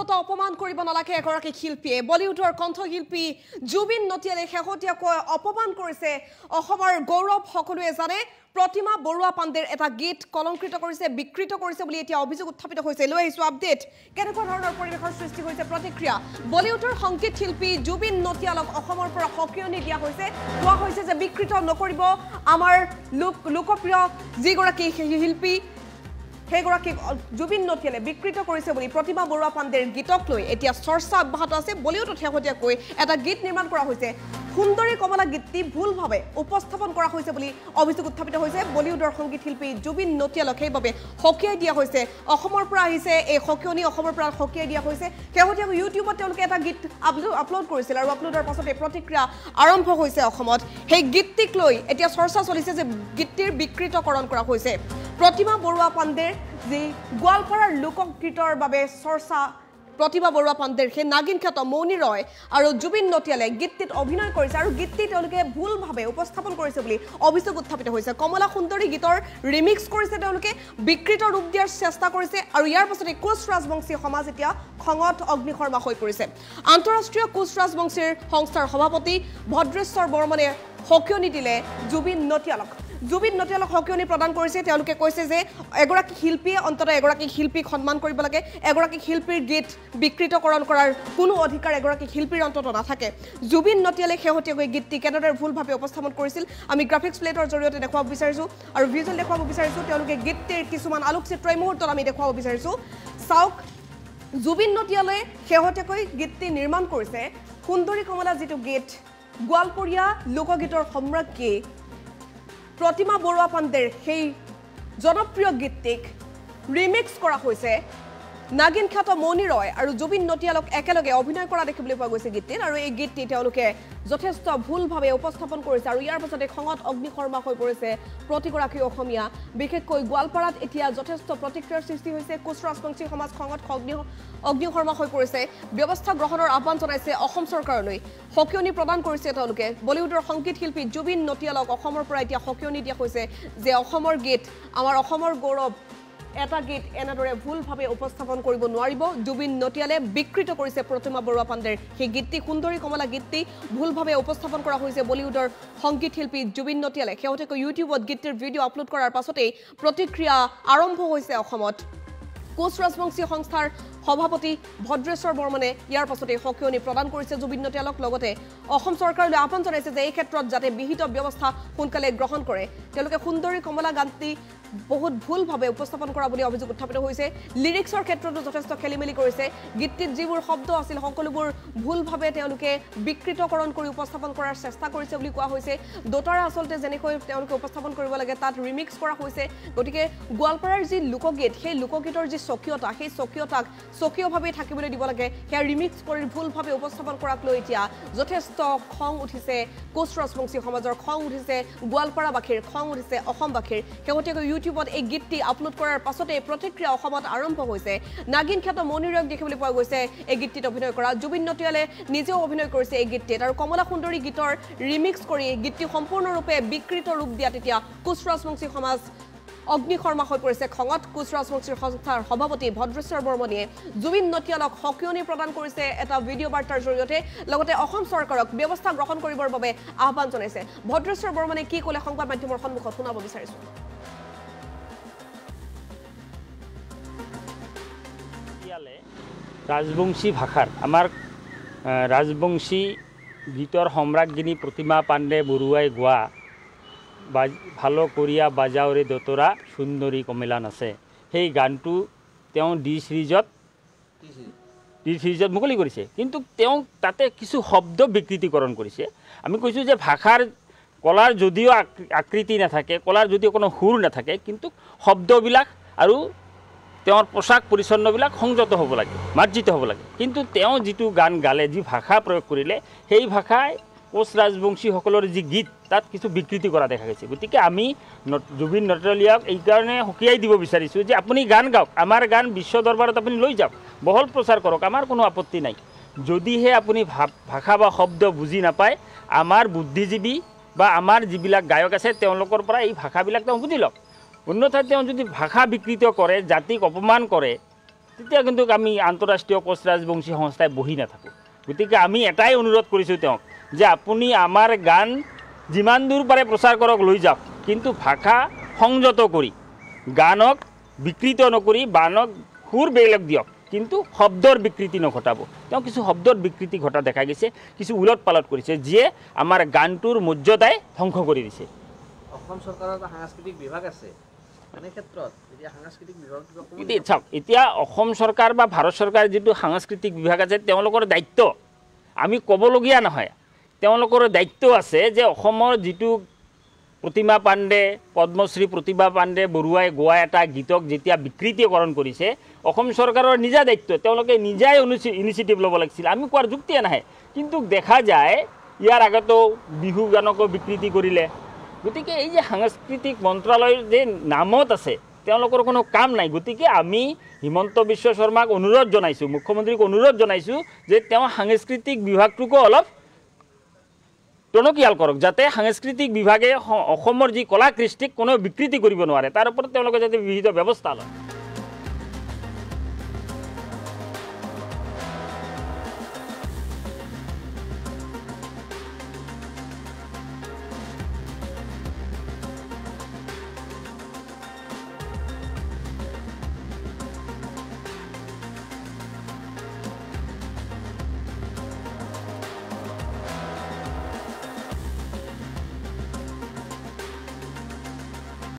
অন্ততঃ অপমান কৰিব নালাগে এগৰাকী শিল্পীয়ে। বলিউডৰ কণ্ঠশিল্পী জুবিন নটিয়ালে শেহতীয়াকৈ অপমান কৰিছে। অসমৰ গৌৰৱ সকলোৱে জানে প্ৰতিমা বৰুৱা পাণ্ডেৰ এটা গীত কলংকৃত কৰিছে বিকৃত কৰিছে বুলি এতিয়া অভিযোগ উত্থাপিত হৈছে। লৈ আহিছোঁ আপডেট। কেনেকুৱা ধৰণৰ পৰিৱেশৰ সৃষ্টি হৈছে প্ৰতিক্ৰিয়া? বলিউডৰ সংগীত শিল্পী জুবিন নটিয়ালক অসমৰ পৰা সকিয়নি দিয়া হৈছে। কোৱা হৈছে যে বিকৃত নকৰিব। আমাৰ লোক লোকপ্ৰিয় যিগৰাকী শিল্পী সেইগৰাকীক জুবিন নটিয়ালে বিকৃত কৰিছে বুলি প্ৰতিমা বৰুৱা পাণ্ডেৰ গীতক লৈ এতিয়া চৰ্চা অব্যাহত আছে বলিউডত শেহতীয়াকৈ এটা গীত নিৰ্মাণ কৰা হৈছে। সুন্দৰী কমলা গীতটি ভুলভাৱে উপস্থাপন কৰা হৈছে বুলি অভিযোগ উত্থাপিত হৈছে। বলিউডৰ সংগীত শিল্পী জুবিন নটিয়ালক সেইবাবে সকীয়াই দিয়া হৈছে। অসমৰ পৰা আহিছে এই সকিয়নি অসমৰ পৰা সকীয়াই দিয়া হৈছে। শেহতীয়াকৈ ইউটিউবত তেওঁলোকে এটা গীত আপলোড আপলোড কৰিছিল আৰু আপলোডৰ পাছতে প্ৰতিক্ৰিয়া আৰম্ভ হৈছে অসমত। সেই গীতটিক লৈ এতিয়া চৰ্চা চলিছে যে গীতটিৰ বিকৃতকৰণ কৰা হৈছে। প্ৰতিমা বৰুৱা পাণ্ডেৰ যি গোৱালপাৰাৰ লোকগীতৰ বাবে চৰ্চা প্ৰতিভা বৰুৱা পাণ্ডেৰ সেই নাগিন খ্যাত মৌনী ৰয় আৰু জুবিন নটিয়ালে গীতটিত অভিনয় কৰিছে আৰু গীতটি তেওঁলোকে ভুলভাৱে উপস্থাপন কৰিছে বুলি অভিযোগ উত্থাপিত হৈছে। কমলা সুন্দৰী গীতৰ ৰিমিক্স কৰিছে তেওঁলোকে বিকৃত ৰূপ দিয়াৰ চেষ্টা কৰিছে আৰু ইয়াৰ পাছতে কোচ ৰাজবংশী সমাজ এতিয়া খঙত অগ্নিশৰ্মা হৈ পৰিছে। আন্তঃৰাষ্ট্ৰীয় কোচ ৰাজবংশীৰ সংস্থাৰ সভাপতি ভদ্ৰেশ্বৰ বৰ্মনে সকিয়নি দিলে জুবিন নটিয়ালক। জুবিন নটিয়ালক সকিয়নি প্ৰদান কৰিছে। তেওঁলোকে কৈছে যে এগৰাকী শিল্পীয়ে অন্ততঃ এগৰাকী শিল্পীক সন্মান কৰিব লাগে। এগৰাকী শিল্পীৰ গীত বিকৃতকৰণ কৰাৰ কোনো অধিকাৰ এগৰাকী শিল্পীৰ অন্ততঃ নাথাকে। জুবিন নটিয়ালে শেহতীয়াকৈ গীতটি কেনেদৰে ভুলভাৱে উপস্থাপন কৰিছিল আমি গ্ৰাফিক্স প্লেটৰ জৰিয়তে দেখুৱাব বিচাৰিছোঁ। আৰু ভিজুৱেল দেখুৱাব বিচাৰিছোঁ। তেওঁলোকে গীতটিৰ কিছুমান আলোকচিত্ৰ এই মুহূৰ্তত আমি দেখুৱাব বিচাৰিছোঁ। চাওক জুবিন নটিয়ালে শেহতীয়াকৈ গীতটি নিৰ্মাণ কৰিছে। সুন্দৰী কমলা যিটো গীত গোৱালপৰীয়া লোকগীতৰ সম্ৰাজ্ঞী প্ৰতিমা বৰুৱা পাণ্ডেৰ সেই জনপ্ৰিয় গীতটিক ৰিমিক্স কৰা হৈছে। নাগিন খ্যাত মৌনী ৰয় আৰু জুবিন নটিয়ালক একেলগে অভিনয় কৰা দেখিবলৈ পোৱা গৈছে গীতটিত। আৰু এই গীতটি তেওঁলোকে যথেষ্ট ভুলভাৱে উপস্থাপন কৰিছে আৰু ইয়াৰ পাছতে খঙত অগ্নিশৰ্মা হৈ পৰিছে প্ৰতিগৰাকী অসমীয়া। বিশেষকৈ গোৱালপাৰাত এতিয়া যথেষ্ট প্ৰতিক্ৰিয়াৰ সৃষ্টি হৈছে। কোচ ৰাজবংশী সমাজ খঙত অগ্নি অগ্নিশৰ্মা হৈ পৰিছে। ব্যৱস্থা গ্ৰহণৰ আহ্বান জনাইছে অসম চৰকাৰলৈ। সকিয়নি প্ৰদান কৰিছে তেওঁলোকে। বলিউডৰ সংগীত শিল্পী জুবিন নটিয়ালক অসমৰ পৰা এতিয়া সকিয়নি দিয়া হৈছে যে অসমৰ গীত আমাৰ অসমৰ গৌৰৱ এটা গীত এনেদৰে ভুলভাৱে উপস্থাপন কৰিব নোৱাৰিব। জুবিন নটিয়ালে বিকৃত কৰিছে প্ৰতিমা বৰুৱা পাণ্ডেৰ। সেই গীতটি সুন্দৰী কমলা গীতটি ভুলভাৱে উপস্থাপন কৰা হৈছে বলিউডৰ সংগীত শিল্পী জুবিন নটিয়ালে। শেহতীয়াকৈ ইউটিউবত গীতটিৰ ভিডিঅ' আপলোড কৰাৰ পাছতেই প্ৰতিক্ৰিয়া আৰম্ভ হৈছে অসমত। কোচ ৰাজবংশী সংস্থাৰ সভাপতি ভদ্ৰেশ্বৰ বৰ্মনে ইয়াৰ পাছতে সকিয়নি প্ৰদান কৰিছে জুবিন নটিয়ালক। লগতে অসম চৰকাৰলৈ আহ্বান জনাইছে যে এই ক্ষেত্ৰত যাতে বিহিত ব্যৱস্থা সোনকালে গ্ৰহণ কৰে। তেওঁলোকে সুন্দৰী কমলা গানটি বহুত ভুলভাৱে উপস্থাপন কৰা বুলি অভিযোগ উত্থাপিত হৈছে। লিৰিক্সৰ ক্ষেত্ৰতো যথেষ্ট খেলি মেলি কৰিছে। গীতটিত যিবোৰ শব্দ আছিল সকলোবোৰ ভুলভাৱে তেওঁলোকে বিকৃতকৰণ কৰি উপস্থাপন কৰাৰ চেষ্টা কৰিছে বুলি কোৱা হৈছে। দোতাৰা আচলতে যেনেকৈ তেওঁলোকে উপস্থাপন কৰিব লাগে তাত ৰিমিক্স কৰা হৈছে। গতিকে গোৱালপাৰাৰ যি লোকগীত সেই লোকগীতৰ যি স্বকীয়তা সেই স্বকীয়তাক স্বকীয়ভাৱে থাকিবলৈ দিব লাগে। সেয়া ৰিমিক্স কৰি ভুলভাৱে উপস্থাপন কৰাক লৈ এতিয়া যথেষ্ট খং উঠিছে। কোচ ৰাজবংশী সমাজৰ খং উঠিছে। গোৱালপাৰাবাসীৰ খং উঠিছে। অসমবাসীৰ। শেহতীয়াকৈ ইউটিউবত এই গীতটি আপলোড কৰাৰ পাছতে প্ৰতিক্ৰিয়া অসমত আৰম্ভ হৈছে। নাগিন খ্যাত মণিৰক দেখিবলৈ পোৱা গৈছে এই গীতটিত অভিনয় কৰা। জুবিন নটিয়ালে নিজেও অভিনয় কৰিছে এই গীতটিত আৰু কমলা সুন্দৰী গীতৰ ৰিমিক্স কৰি গীতটি সম্পূৰ্ণৰূপে বিকৃত ৰূপ দিয়াত এতিয়া কোচ ৰাজবংশী সমাজ অগ্নিশৰ্মা হৈ পৰিছে খঙত। কোচ ৰাজবংশীৰ সংস্থাৰ সভাপতি ভদ্ৰেশ্বৰ বৰ্মনীয়ে জুবিন নটিয়ালক সকিয়নি প্ৰদান কৰিছে এটা ভিডিঅ' বাৰ্তাৰ জৰিয়তে। লগতে অসম চৰকাৰক ব্যৱস্থা গ্ৰহণ কৰিবৰ বাবে আহ্বান জনাইছে। ভদ্ৰেশ্বৰ বৰ্মনে কি ক'লে সংবাদ মাধ্যমৰ সন্মুখত শুনাব বিচাৰিছোঁ। ৰাজবংশী ভাষাৰ আমাৰ ৰাজবংশী গীতৰ সম্ৰাজ্ঞিনী প্ৰতিমা পাণ্ডে বৰুৱাই গোৱা বাজ ভালো কৰিয়া বাজাওৰে দতৰা সুন্দৰী কমিলান আছে। সেই গানটো তেওঁ ডি চিৰিজত ডি চিৰিজত মুকলি কৰিছে। কিন্তু তেওঁ তাতে কিছু শব্দ বিকৃতিকৰণ কৰিছে। আমি কৈছোঁ যে ভাষাৰ কলাৰ যদিও আক- আকৃতি নাথাকে কলাৰ যদিও কোনো সুৰ নাথাকে কিন্তু শব্দবিলাক আৰু তেওঁৰ পোচাক পৰিচ্ছন্নবিলাক সংযত হ'ব লাগে মাৰ্জিত হ'ব লাগে। কিন্তু তেওঁ যিটো গান গালে যি ভাষা প্ৰয়োগ কৰিলে সেই ভাষাই কোচ ৰাজবংশীসকলৰ যি গীত তাত কিছু বিকৃতি কৰা দেখা গৈছে। গতিকে আমি জুবিন নটলীয়াক এইকাৰণে সকীয়াই দিব বিচাৰিছোঁ যে আপুনি গান গাওক আমাৰ গান বিশ্ব দৰবাৰত আপুনি লৈ যাওক বহল প্ৰচাৰ কৰক আমাৰ কোনো আপত্তি নাই। যদিহে আপুনি ভাষা বা শব্দ বুজি নাপায় আমাৰ বুদ্ধিজীৱী বা আমাৰ যিবিলাক গায়ক আছে তেওঁলোকৰ পৰা এই ভাষাবিলাক তেওঁ বুজি লওক। অন্যথা তেওঁ যদি ভাষা বিকৃত কৰে জাতিক অপমান কৰে তেতিয়া কিন্তু আমি আন্তঃৰাষ্ট্ৰীয় কোচ ৰাজবংশী সংস্থাই বহি নাথাকোঁ। গতিকে আমি এটাই অনুৰোধ কৰিছোঁ তেওঁক যে আপুনি আমাৰ গান যিমান দূৰ পাৰে প্ৰচাৰ কৰক লৈ যাওক। কিন্তু ভাষা সংযত কৰি গানক বিকৃত নকৰি বানক সুৰ বেলেগ দিয়ক। কিন্তু শব্দৰ বিকৃতি নঘটাব। তেওঁ কিছু শব্দৰ বিকৃতি ঘটা দেখা গৈছে কিছু ওলট পালট কৰিছে যিয়ে আমাৰ গানটোৰ মৰ্যাদাই ধ্বংস কৰি দিছে। অসম চৰকাৰৰ এটা সাংস্কৃতিক বিভাগ আছে চাওক এতিয়া অসম চৰকাৰ বা ভাৰত চৰকাৰ যিটো সাংস্কৃতিক বিভাগ আছে তেওঁলোকৰ দায়িত্ব। আমি ক'বলগীয়া নহয়। তেওঁলোকৰ দায়িত্ব আছে যে অসমৰ যিটো প্ৰতিমা পাণ্ডে পদ্মশ্ৰী প্ৰতিভা পাণ্ডে বৰুৱাই গোৱা এটা গীতক যেতিয়া বিকৃতিকৰণ কৰিছে অসম চৰকাৰৰ নিজা দায়িত্ব তেওঁলোকে নিজাই ইনিচিয়েটিভ ল'ব লাগিছিল। আমি কোৱাৰ যুক্তিয়ে নাহে। কিন্তু দেখা যায় ইয়াৰ আগতো বিহু গানকো বিকৃতি কৰিলে। গতিকে এই যে সাংস্কৃতিক মন্ত্ৰালয়ৰ যে নামত আছে তেওঁলোকৰ কোনো কাম নাই। গতিকে আমি হিমন্ত বিশ্ব শৰ্মাক অনুৰোধ জনাইছোঁ মুখ্যমন্ত্ৰীক অনুৰোধ জনাইছোঁ যে তেওঁ সাংস্কৃতিক বিভাগটোকো অলপ টনকিয়াল কৰক যাতে সাংস্কৃতিক বিভাগে অসমৰ যি কলা কৃষ্টিক কোনেও বিকৃতি কৰিব নোৱাৰে তাৰ ওপৰত তেওঁলোকে যাতে বিহিত ব্যৱস্থা লয়।